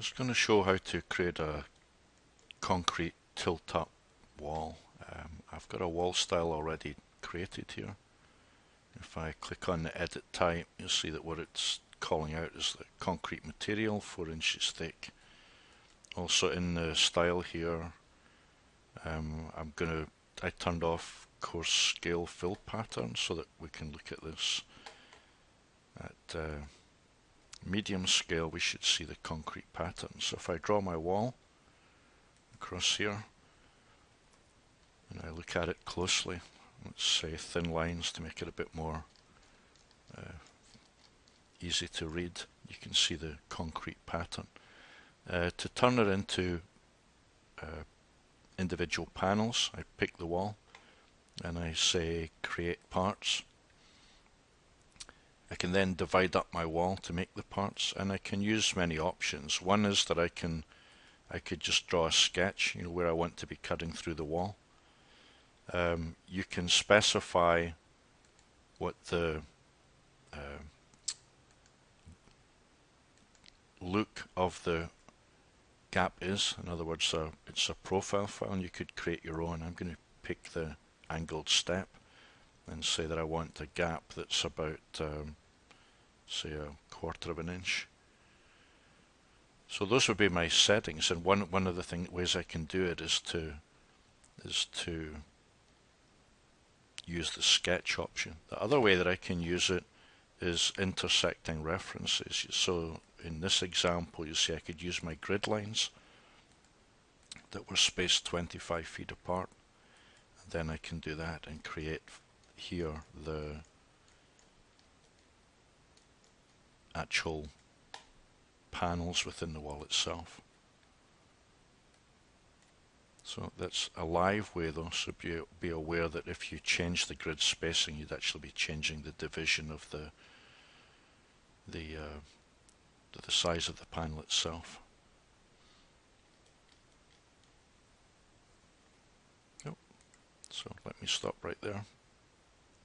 Just going to show how to create a concrete tilt-up wall. Um, I've got a wall style already created here. If I click on the edit type, you'll see that what it's calling out is the concrete material, 4 inches thick. Also in the style here, um, I'm going to, I turned off coarse scale fill pattern so that we can look at this at uh, medium scale we should see the concrete pattern. So if I draw my wall across here and I look at it closely, let's say thin lines to make it a bit more uh, easy to read, you can see the concrete pattern. Uh, to turn it into uh, individual panels, I pick the wall and I say create parts I can then divide up my wall to make the parts and I can use many options. One is that I can I could just draw a sketch you know where I want to be cutting through the wall. Um, you can specify what the uh, look of the gap is. In other words, uh, it's a profile file and you could create your own. I'm going to pick the angled step and say that I want a gap that's about um, say a quarter of an inch. So those would be my settings and one one of the thing, ways I can do it is to is to use the sketch option. The other way that I can use it is intersecting references. So in this example you see I could use my grid lines that were spaced 25 feet apart and then I can do that and create here the actual panels within the wall itself. So that's a live way though, so be, be aware that if you change the grid spacing you'd actually be changing the division of the the uh, the size of the panel itself. Oh, so let me stop right there.